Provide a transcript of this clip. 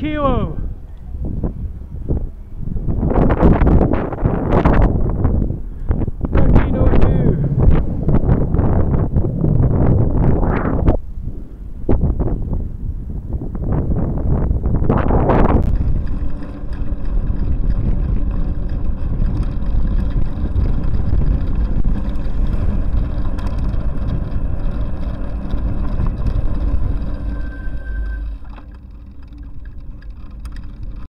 kilo.